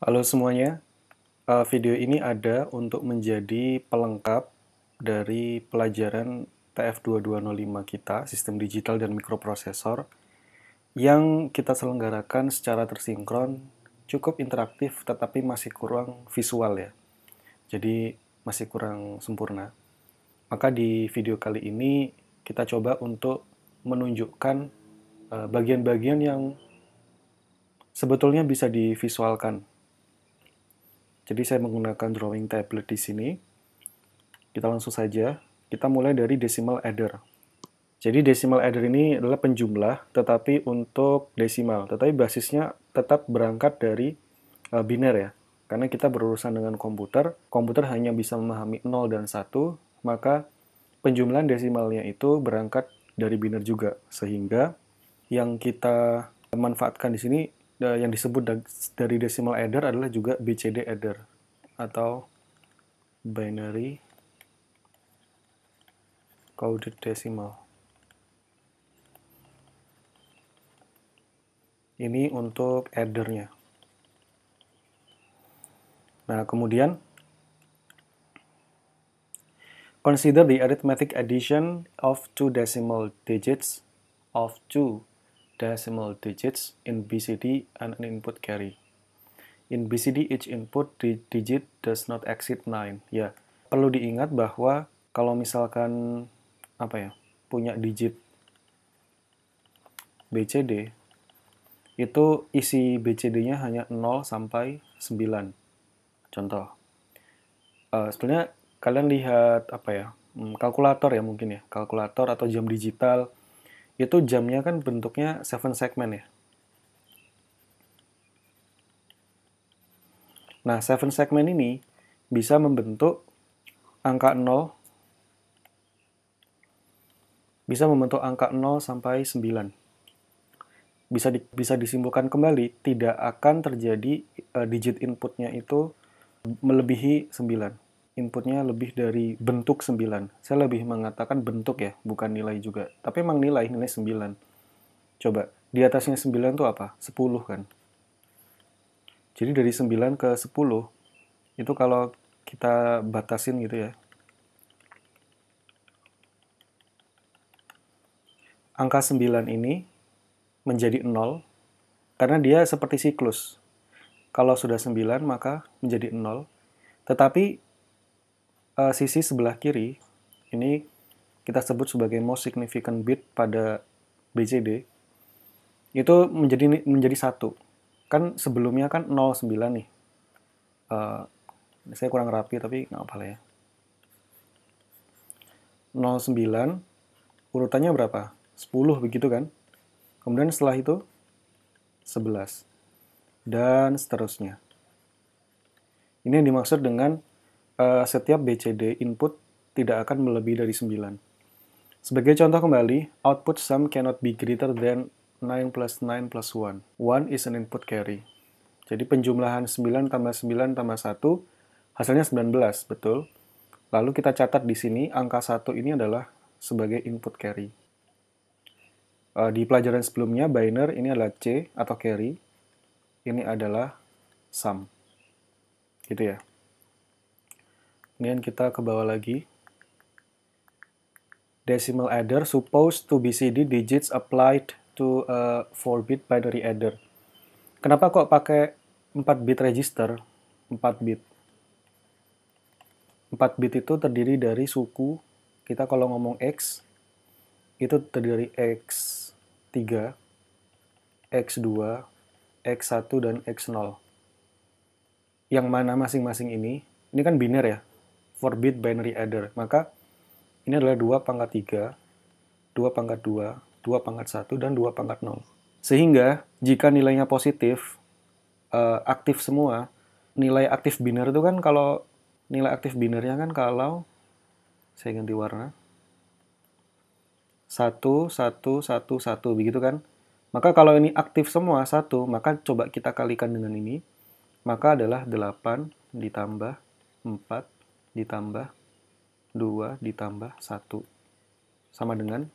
Halo semuanya, uh, video ini ada untuk menjadi pelengkap dari pelajaran TF2205 kita, Sistem Digital dan Mikroprosesor, yang kita selenggarakan secara tersinkron, cukup interaktif tetapi masih kurang visual ya. Jadi masih kurang sempurna. Maka di video kali ini kita coba untuk menunjukkan uh, bagian-bagian yang sebetulnya bisa divisualkan jadi saya menggunakan drawing tablet di sini. Kita langsung saja, kita mulai dari decimal adder. Jadi decimal adder ini adalah penjumlah, tetapi untuk desimal. Tetapi basisnya tetap berangkat dari uh, biner ya. Karena kita berurusan dengan komputer, komputer hanya bisa memahami 0 dan 1, maka penjumlahan desimalnya itu berangkat dari biner juga. Sehingga yang kita manfaatkan di sini yang disebut dari decimal adder adalah juga BCD adder atau binary coded decimal. Ini untuk addernya. Nah, kemudian consider the arithmetic addition of two decimal digits of two decimal digits in BCD and an input carry. In BCD, each input digit does not exceed 9. Ya, perlu diingat bahwa kalau misalkan apa ya, punya digit BCD, itu isi BCD-nya hanya 0 sampai 9. Contoh. Uh, sebenarnya kalian lihat apa ya, hmm, kalkulator ya mungkin ya, kalkulator atau jam digital itu jamnya kan bentuknya seven segment ya. Nah, seven segment ini bisa membentuk angka 0 bisa membentuk angka 0 sampai 9. Bisa di, bisa disimpulkan kembali tidak akan terjadi uh, digit inputnya itu melebihi 9 inputnya lebih dari bentuk 9. Saya lebih mengatakan bentuk ya, bukan nilai juga. Tapi emang nilai, nilai 9. Coba, di atasnya 9 itu apa? 10 kan? Jadi dari 9 ke 10, itu kalau kita batasin gitu ya. Angka 9 ini menjadi 0, karena dia seperti siklus. Kalau sudah 9, maka menjadi 0. Tetapi uh, sisi sebelah kiri ini kita sebut sebagai most significant bit pada BCD itu menjadi menjadi satu. Kan sebelumnya kan 09 nih. Uh, saya kurang rapi tapi nggak apa ya. 09 urutannya berapa? 10 begitu kan? Kemudian setelah itu 11 dan seterusnya. Ini yang dimaksud dengan uh, setiap BCD input tidak akan melebihi dari 9. Sebagai contoh kembali, output sum cannot be greater than 9 plus 9 plus 1. 1 is an input carry. Jadi penjumlahan 9 tambah 9 tambah 1, hasilnya 19, betul. Lalu kita catat di sini, angka 1 ini adalah sebagai input carry. Uh, di pelajaran sebelumnya, binary ini adalah C atau carry. Ini adalah sum. Gitu ya. Kemudian kita ke bawah lagi. Decimal adder supposed to BCD digits applied to a 4-bit binary adder. Kenapa kok pakai 4 bit register? 4 bit. 4 bit itu terdiri dari suku, kita kalau ngomong X, itu terdiri dari X3, X2, X1, dan X0. Yang mana masing-masing ini, ini kan biner ya, 4-bit binary adder. Maka ini adalah 2 pangkat 3, 2 pangkat 2, 2 pangkat 1, dan 2 pangkat 0. Sehingga jika nilainya positif, uh, aktif semua, nilai aktif biner itu kan kalau nilai aktif binernya kan kalau saya ganti warna 1, 1, 1, 1, begitu kan? Maka kalau ini aktif semua, 1, maka coba kita kalikan dengan ini. Maka adalah 8 ditambah 4 ditambah 2 ditambah 1 sama dengan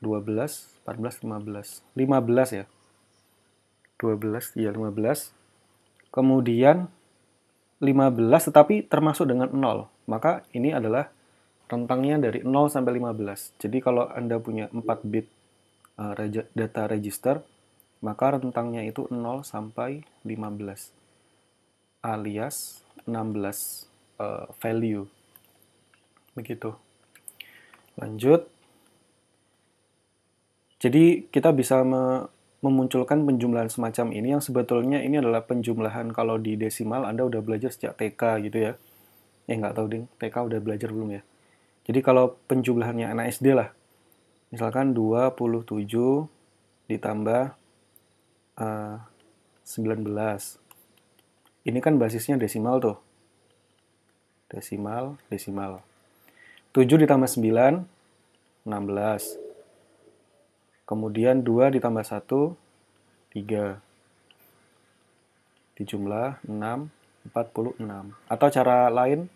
12, 14, 15. 15 ya. 12, iya 15. kemudian 15 tetapi termasuk dengan 0. Maka ini adalah rentangnya dari 0 sampai 15. Jadi kalau Anda punya 4 bit uh, data register, maka rentangnya itu 0 sampai 15 alias 16 uh, value. Begitu. Lanjut. Jadi kita bisa me memunculkan penjumlahan semacam ini yang sebetulnya ini adalah penjumlahan kalau di desimal Anda udah belajar sejak TK gitu ya. Ya nggak tahu ding, TK udah belajar belum ya? Jadi kalau penjumlahannya anak SD lah, misalkan 27 ditambah uh, 19. Ini kan basisnya desimal tuh. Desimal, desimal. 7 ditambah 9, 16. Kemudian 2 ditambah 1, 3. Dijumlah 6, 46. Atau cara lain,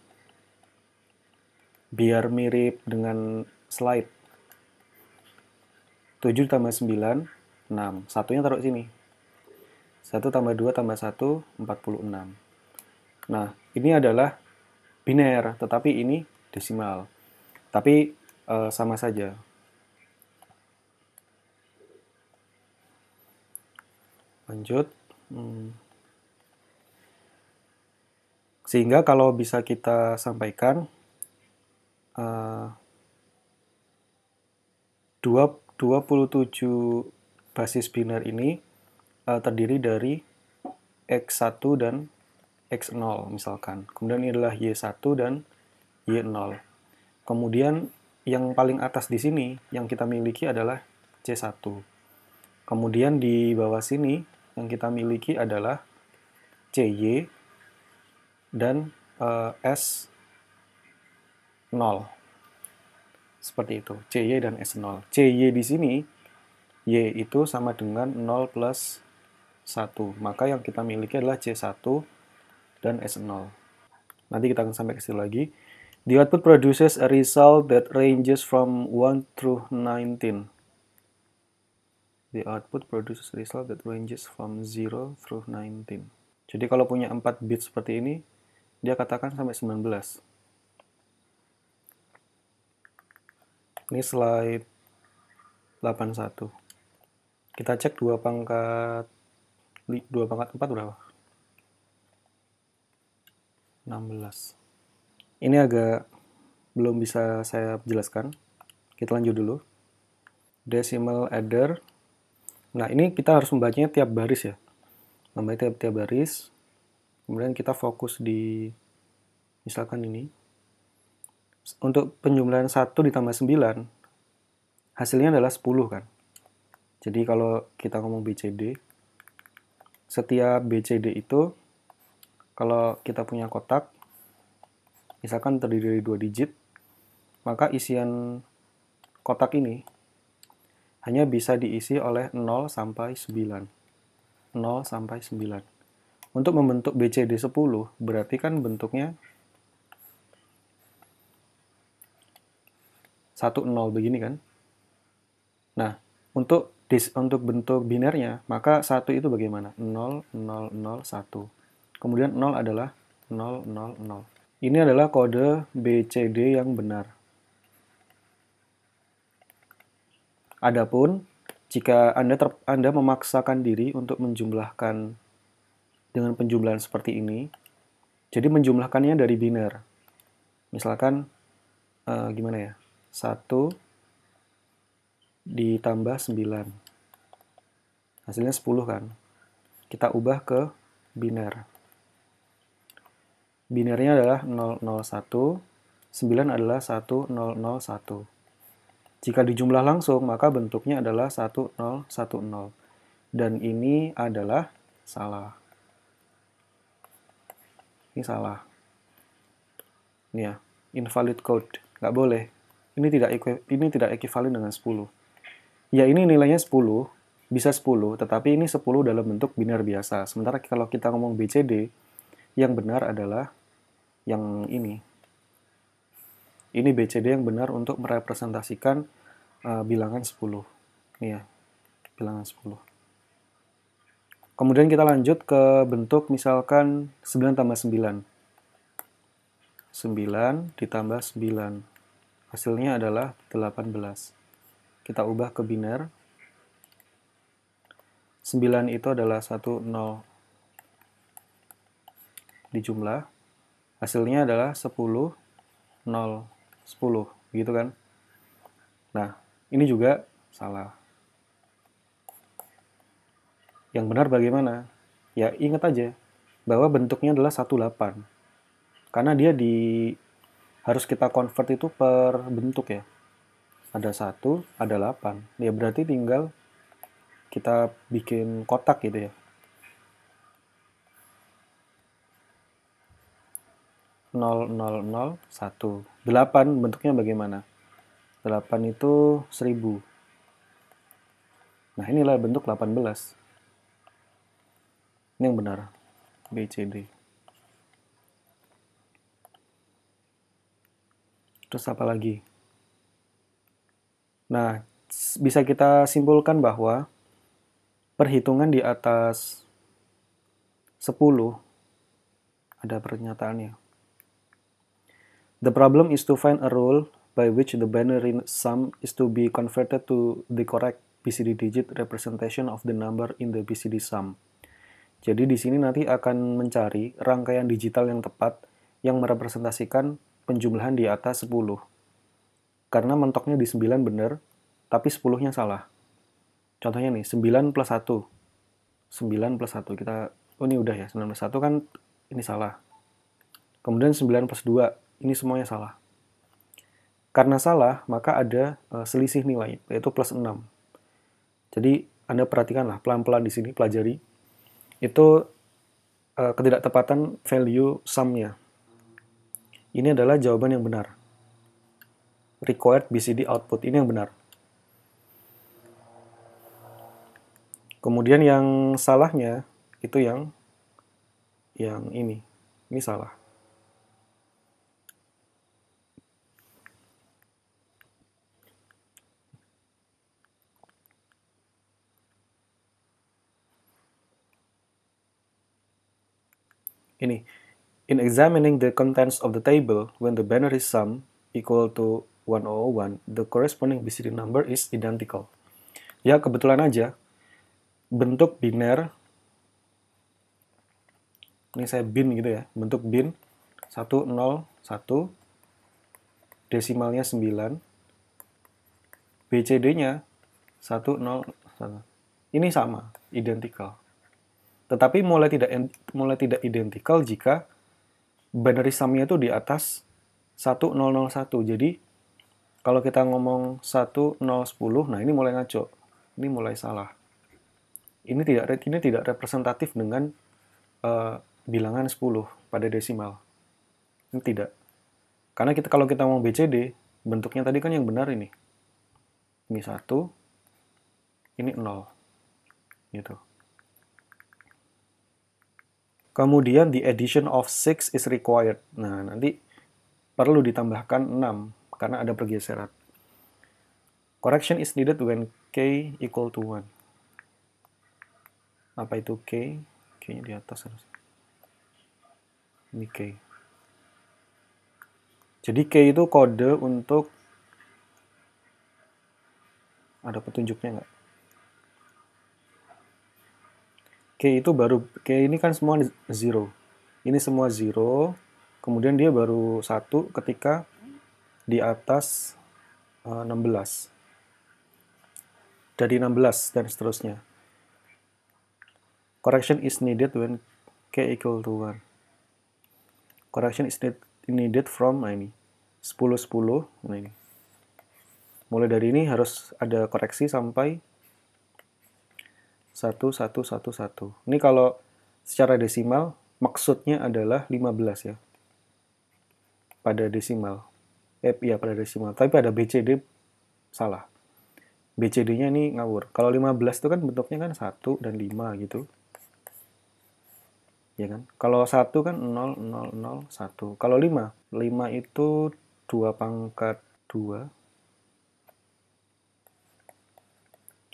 biar mirip dengan slide. 7 ditambah 9, 6. Satunya taruh sini. 1 tambah 2 tambah 1, 46. Nah, ini adalah biner, tetapi ini desimal. Tapi uh, sama saja. lanjut hmm. sehingga kalau bisa kita sampaikan uh, 27 basis biner ini uh, terdiri dari X1 dan X0 misalkan. Kemudian ini adalah Y1 dan Y0. Kemudian yang paling atas di sini yang kita miliki adalah C1. Kemudian di bawah sini yang kita miliki adalah CY dan uh, S0. Seperti itu, CY dan S0. CY di sini, Y itu sama dengan 0 plus 1. Maka yang kita miliki adalah C1 dan S0. Nanti kita akan sampai ke situ lagi. The output produces a result that ranges from 1 through 19. The output produces result that ranges from 0 through 19. Jadi kalau punya 4 bit seperti ini, dia katakan sampai 19. Ini slide 81. Kita cek 2 pangkat 2 pangkat 4 berapa? 16. Ini agak belum bisa saya jelaskan. Kita lanjut dulu. Decimal adder Nah, ini kita harus membacanya tiap baris ya. Membaca tiap-tiap baris. Kemudian kita fokus di misalkan ini. Untuk penjumlahan 1 ditambah 9, hasilnya adalah 10 kan. Jadi kalau kita ngomong BCD, setiap BCD itu, kalau kita punya kotak, misalkan terdiri dari dua digit, maka isian kotak ini hanya bisa diisi oleh 0 sampai 9. 0 sampai 9. Untuk membentuk BCD 10, berarti kan bentuknya 1 0 begini kan? Nah, untuk dis, untuk bentuk binernya, maka 1 itu bagaimana? 0 0 0 1. Kemudian 0 adalah 0 0 0. Ini adalah kode BCD yang benar. Adapun jika Anda ter, Anda memaksakan diri untuk menjumlahkan dengan penjumlahan seperti ini, jadi menjumlahkannya dari biner. Misalkan uh, gimana ya? 1 ditambah 9. Hasilnya 10 kan? Kita ubah ke biner. Binernya adalah 001, 9 adalah 1001. Jika dijumlah langsung, maka bentuknya adalah 1010. Dan ini adalah salah. Ini salah. Ini ya, invalid code. Nggak boleh. Ini tidak ini tidak ekivalen dengan 10. Ya, ini nilainya 10, bisa 10, tetapi ini 10 dalam bentuk biner biasa. Sementara kalau kita ngomong BCD, yang benar adalah yang ini, ini BCD yang benar untuk merepresentasikan uh, bilangan 10. Ini ya, bilangan 10. Kemudian kita lanjut ke bentuk misalkan 9 tambah 9. 9 ditambah 9. Hasilnya adalah 18. Kita ubah ke biner. 9 itu adalah 1, 0 di jumlah. Hasilnya adalah 10, 0, 10. Gitu kan? Nah, ini juga salah. Yang benar bagaimana? Ya ingat aja bahwa bentuknya adalah 18. Karena dia di harus kita convert itu per bentuk ya. Ada satu, ada 8. Ya berarti tinggal kita bikin kotak gitu ya. Nol nol nol satu delapan bentuknya bagaimana delapan itu seribu nah inilah bentuk 18 ini yang benar. BCD. Terus apa lagi? Nah, bisa kita simpulkan bahwa perhitungan di atas 10 ada pernyataannya. The problem is to find a rule by which the binary sum is to be converted to the correct BCD digit representation of the number in the BCD sum. Jadi di sini nanti akan mencari rangkaian digital yang tepat yang merepresentasikan penjumlahan di atas 10. Karena mentoknya di 9 benar, tapi 10-nya salah. Contohnya nih, 9 plus 1. 9 plus 1. Kita, oh ini udah ya, 9 plus 1 kan ini salah. Kemudian 9 plus 2, ini semuanya salah. Karena salah, maka ada uh, selisih nilai, yaitu plus 6. Jadi, Anda perhatikanlah pelan-pelan di sini, pelajari itu uh, ketidaktepatan value sum-nya. Ini adalah jawaban yang benar. Required BCD output, ini yang benar. Kemudian yang salahnya itu yang yang ini. Ini salah. Ini in examining the contents of the table when the binary sum equal to 1001 the corresponding BCD number is identical. Ya kebetulan aja bentuk biner ini saya bin gitu ya bentuk bin 101 desimalnya 9 BCD nya 101 ini sama identical tetapi mulai tidak mulai tidak identikal jika binary sum-nya itu di atas 1001. Jadi kalau kita ngomong 1010, nah ini mulai ngaco. Ini mulai salah. Ini tidak ini tidak representatif dengan uh, bilangan 10 pada desimal. Ini tidak. Karena kita kalau kita mau BCD, bentuknya tadi kan yang benar ini. Ini 1, ini 0. Gitu. Kemudian the addition of 6 is required. Nah, nanti perlu ditambahkan 6 karena ada pergeseran. Correction is needed when k equal to 1. Apa itu k? K-nya di atas harus. Ini k. Jadi k itu kode untuk ada petunjuknya nggak? K itu baru K ini kan semua zero. Ini semua zero. Kemudian dia baru satu ketika di atas uh, 16. Jadi 16 dan seterusnya. Correction is needed when K equal to 1. Correction is needed from nah ini 10 10 nah ini. Mulai dari ini harus ada koreksi sampai 1111. Ini kalau secara desimal maksudnya adalah 15 ya. Pada desimal. Eh, iya pada desimal. Tapi pada BCD salah. BCD-nya ini ngawur. Kalau 15 itu kan bentuknya kan 1 dan 5 gitu. Ya kan? Kalau 1 kan 0, 0, 0, 1. Kalau 5, 5 itu 2 pangkat 2.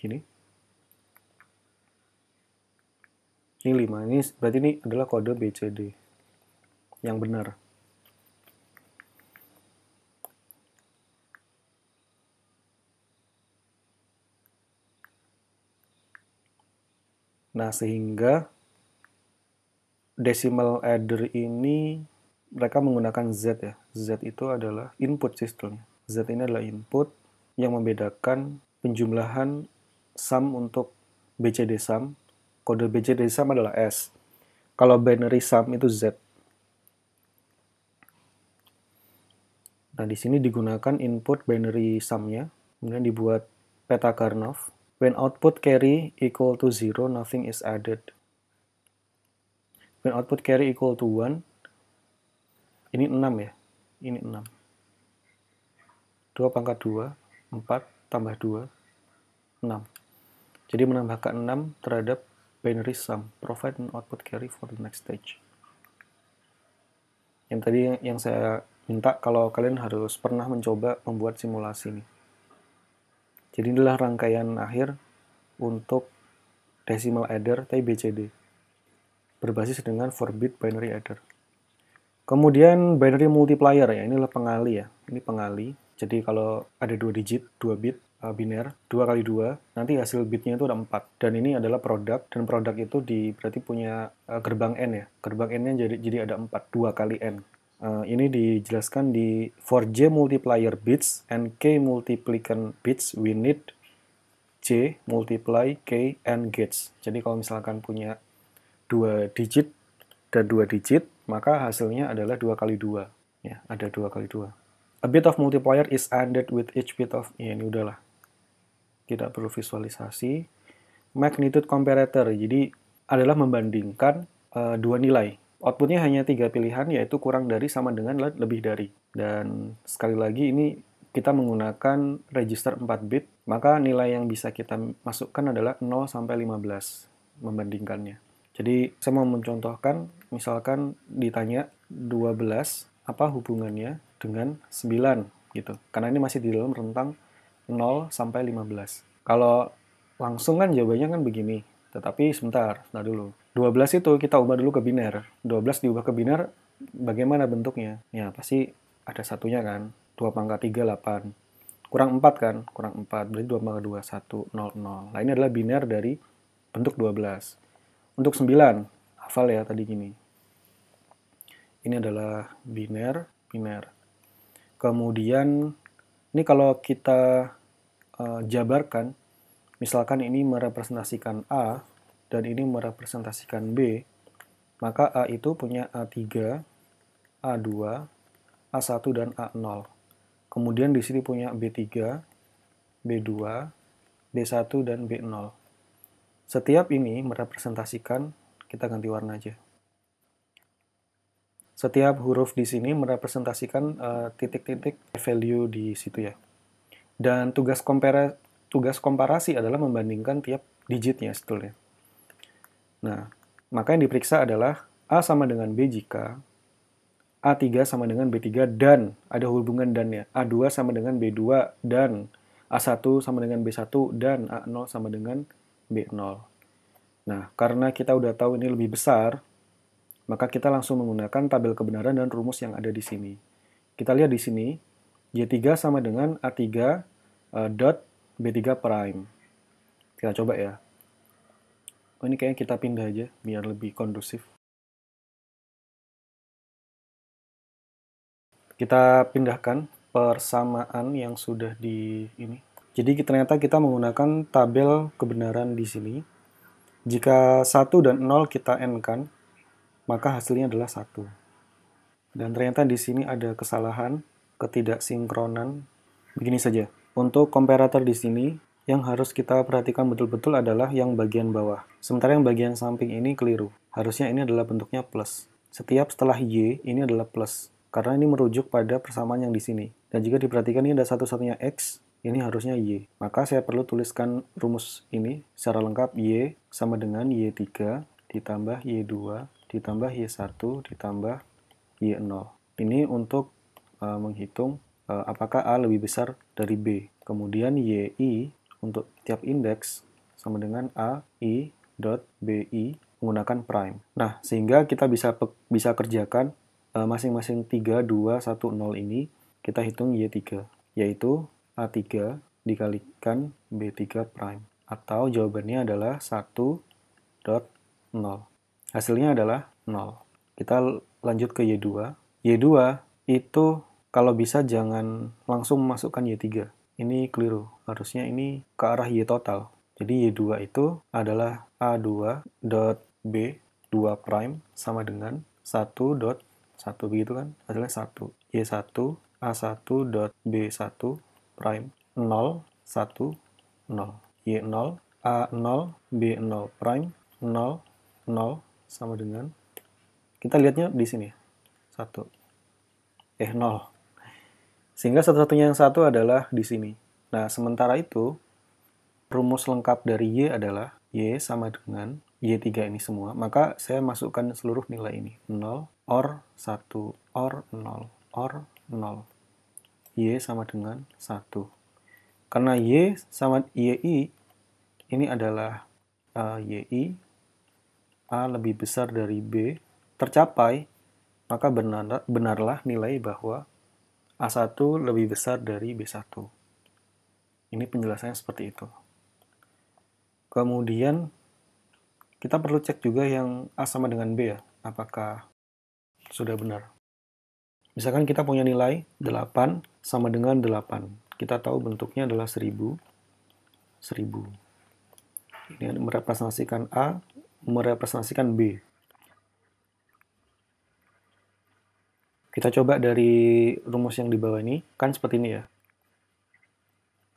Gini. Ini 5. Ini berarti ini adalah kode BCD yang benar. Nah, sehingga decimal adder ini mereka menggunakan Z ya. Z itu adalah input sistemnya. Z ini adalah input yang membedakan penjumlahan sum untuk BCD sum. Kode BCD sum adalah S. Kalau binary sum itu Z. Nah, di sini digunakan input binary sum-nya, kemudian dibuat peta Karnaugh. When output carry equal to 0, nothing is added. When output carry equal to 1, ini 6 ya, ini 6. 2 pangkat 2, 4 tambah 2, 6. Jadi menambahkan 6 terhadap binary sum, provide an output carry for the next stage. Yang tadi yang saya minta kalau kalian harus pernah mencoba membuat simulasi ini. Jadi inilah rangkaian akhir untuk decimal adder TBCD berbasis dengan 4-bit binary adder. Kemudian binary multiplier ya, inilah pengali ya. Ini pengali. Jadi kalau ada dua digit, dua bit biner, dua kali dua, nanti hasil bitnya itu ada empat. Dan ini adalah produk, dan produk itu di berarti punya uh, gerbang n ya. Gerbang n-nya jadi jadi ada empat, dua kali n. Uh, ini dijelaskan di for J multiplier bits and K multiplicand bits, we need J multiply K and gates. Jadi kalau misalkan punya dua digit dan dua digit, maka hasilnya adalah dua kali dua. Ya, ada dua kali dua. A bit of multiplier is added with each bit of... Ya, ini udahlah. Tidak perlu visualisasi. Magnitude comparator. Jadi, adalah membandingkan uh, dua nilai outputnya hanya tiga pilihan yaitu kurang dari sama dengan lebih dari dan sekali lagi ini kita menggunakan register 4 bit maka nilai yang bisa kita masukkan adalah 0 sampai 15 membandingkannya jadi saya mau mencontohkan misalkan ditanya 12 apa hubungannya dengan 9 gitu karena ini masih di dalam rentang 0 sampai 15 kalau langsung kan jawabannya kan begini tetapi sebentar, sebentar dulu 12 itu kita ubah dulu ke biner. 12 diubah ke biner, bagaimana bentuknya? Ya, pasti ada satunya kan. 2 pangkat 3, 8. Kurang 4 kan? Kurang 4. Berarti 2 pangkat 2, 1, 0, 0. Nah, ini adalah biner dari bentuk 12. Untuk 9, hafal ya tadi gini. Ini adalah biner, biner. Kemudian, ini kalau kita uh, jabarkan, misalkan ini merepresentasikan A, dan ini merepresentasikan B, maka A itu punya A3, A2, A1, dan A0. Kemudian di sini punya B3, B2, B1, dan B0. Setiap ini merepresentasikan, kita ganti warna aja. Setiap huruf di sini merepresentasikan eh, titik-titik uh, value di situ ya. Dan tugas, kompara tugas komparasi adalah membandingkan tiap digitnya sebetulnya. Nah, maka yang diperiksa adalah A sama dengan B jika A3 sama dengan B3 dan ada hubungan dan ya. A2 sama dengan B2 dan A1 sama dengan B1 dan A0 sama dengan B0. Nah, karena kita udah tahu ini lebih besar, maka kita langsung menggunakan tabel kebenaran dan rumus yang ada di sini. Kita lihat di sini, Y3 sama dengan A3 eh, dot B3 prime. Kita coba ya. Oh ini kayaknya kita pindah aja biar lebih kondusif. Kita pindahkan persamaan yang sudah di ini. Jadi ternyata kita menggunakan tabel kebenaran di sini. Jika 1 dan 0 kita n kan, maka hasilnya adalah 1. Dan ternyata di sini ada kesalahan, ketidaksinkronan. Begini saja. Untuk komparator di sini, yang harus kita perhatikan betul-betul adalah yang bagian bawah. Sementara yang bagian samping ini keliru. Harusnya ini adalah bentuknya plus. Setiap setelah Y, ini adalah plus. Karena ini merujuk pada persamaan yang di sini. Dan jika diperhatikan ini ada satu-satunya X, ini harusnya Y. Maka saya perlu tuliskan rumus ini secara lengkap Y sama dengan Y3 ditambah Y2 ditambah Y1 ditambah Y0. Ini untuk uh, menghitung uh, apakah A lebih besar dari B. Kemudian YI untuk tiap indeks sama dengan A, I, dot, BI menggunakan prime. Nah, sehingga kita bisa bisa kerjakan eh, masing-masing uh, 3, 2, 1, 0 ini kita hitung Y3, yaitu A3 dikalikan B3 prime. Atau jawabannya adalah 1 dot 0. Hasilnya adalah 0. Kita lanjut ke Y2. Y2 itu kalau bisa jangan langsung masukkan Y3. Ini keliru. Harusnya ini ke arah Y total. Jadi Y2 itu adalah A2 dot B 2 prime sama dengan 1 dot 1 begitu kan? Hasilnya 1. Y1 A1 dot B1 prime 0 1 0. Y0 A0 B0 prime 0 0 sama dengan kita lihatnya di sini 1 eh 0 sehingga satu-satunya yang satu adalah di sini nah sementara itu rumus lengkap dari Y adalah Y sama dengan Y3 ini semua, maka saya masukkan seluruh nilai ini. 0, OR 1, OR 0, OR 0. Y sama dengan 1. Karena Y sama YI, ini adalah uh, YI, A lebih besar dari B, tercapai, maka benar, benarlah nilai bahwa A1 lebih besar dari B1. Ini penjelasannya seperti itu. Kemudian kita perlu cek juga yang A sama dengan B ya, apakah sudah benar. Misalkan kita punya nilai 8 sama dengan 8. Kita tahu bentuknya adalah 1000. 1000. Ini merepresentasikan A, merepresentasikan B. Kita coba dari rumus yang di bawah ini, kan seperti ini ya.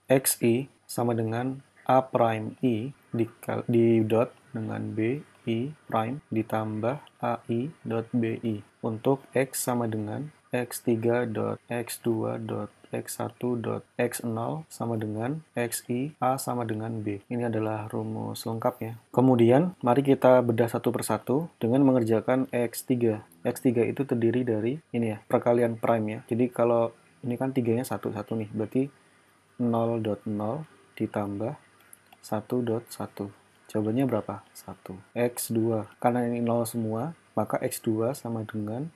XI sama dengan A prime I di, di dot dengan B I prime ditambah AI dot BI untuk X sama dengan X3 dot X2 dot X1 dot X0 sama dengan XI A sama dengan B. Ini adalah rumus lengkap ya. Kemudian, mari kita bedah satu persatu dengan mengerjakan X3. X3 itu terdiri dari ini ya, perkalian prime ya. Jadi kalau ini kan tiganya satu-satu nih, berarti 0.0 ditambah 1.1. Jawabannya berapa? 1. X2. Karena ini 0 semua, maka X2 sama dengan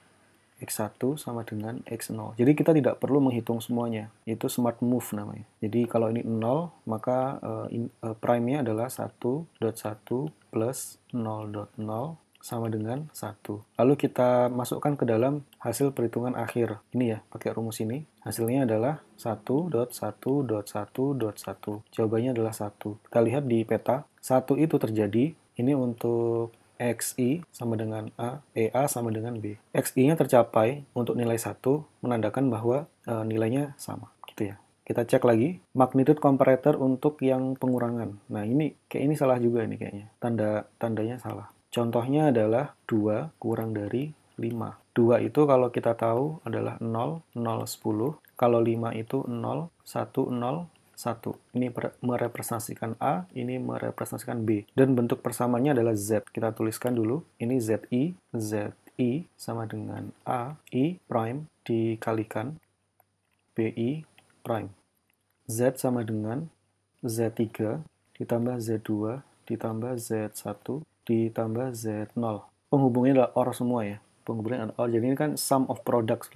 X1 sama dengan X0. Jadi kita tidak perlu menghitung semuanya. Itu smart move namanya. Jadi kalau ini 0, maka uh, uh, prime-nya adalah 1.1 plus 0.0 sama dengan 1. Lalu kita masukkan ke dalam hasil perhitungan akhir. Ini ya, pakai rumus ini. Hasilnya adalah 1.1.1.1. Jawabannya adalah 1. Kita lihat di peta, 1 itu terjadi. Ini untuk XI sama dengan A, EA sama dengan B. XI-nya tercapai untuk nilai 1, menandakan bahwa e, nilainya sama. Gitu ya. Kita cek lagi, magnitude comparator untuk yang pengurangan. Nah ini, kayak ini salah juga ini kayaknya. Tanda Tandanya salah. Contohnya adalah 2 kurang dari 5. 2 itu kalau kita tahu adalah 0, 0, 10. Kalau 5 itu 0, 1, 0, 1. Ini merepresentasikan A, ini merepresentasikan B. Dan bentuk persamanya adalah Z. Kita tuliskan dulu. Ini ZI, ZI sama dengan A, I prime dikalikan BI prime. Z sama dengan Z3 ditambah Z2 ditambah Z1 ditambah Z0. Penghubungnya adalah OR semua ya. Penghubungnya adalah OR. Jadi ini kan sum of products.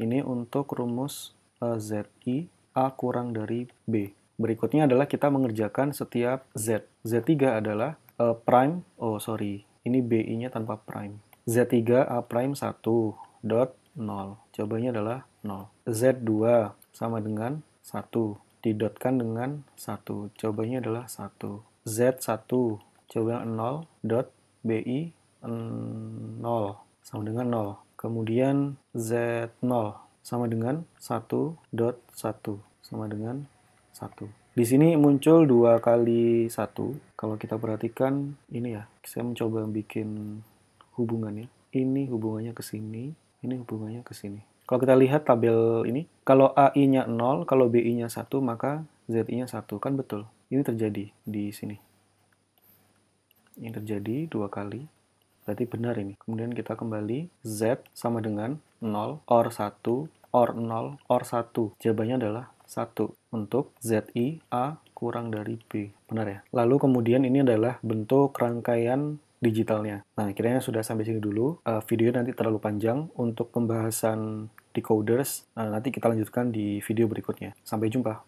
Ini untuk rumus uh, ZI A kurang dari B. Berikutnya adalah kita mengerjakan setiap Z. Z3 adalah uh, prime, oh sorry, ini BI-nya tanpa prime. Z3 A prime 1 dot 0. Jawabannya adalah 0. Z2 sama dengan 1. Didotkan dengan 1. Jawabannya adalah 1. Z1 Jawabannya 0 dot BI 0 sama dengan 0. Kemudian Z0 sama dengan 1 dot 1 sama dengan 1. Di sini muncul dua kali 1. Kalau kita perhatikan ini ya, saya mencoba bikin hubungannya. Ini hubungannya ke sini, ini hubungannya ke sini. Kalau kita lihat tabel ini, kalau AI-nya 0, kalau BI-nya 1, maka ZI-nya 1. Kan betul. Ini terjadi di sini ini terjadi dua kali berarti benar ini kemudian kita kembali Z sama dengan 0 OR 1 OR 0 OR 1 jawabannya adalah 1 untuk ZI A kurang dari B benar ya lalu kemudian ini adalah bentuk rangkaian digitalnya. Nah, kiranya sudah sampai sini dulu. Uh, video nanti terlalu panjang untuk pembahasan decoders. Uh, nanti kita lanjutkan di video berikutnya. Sampai jumpa.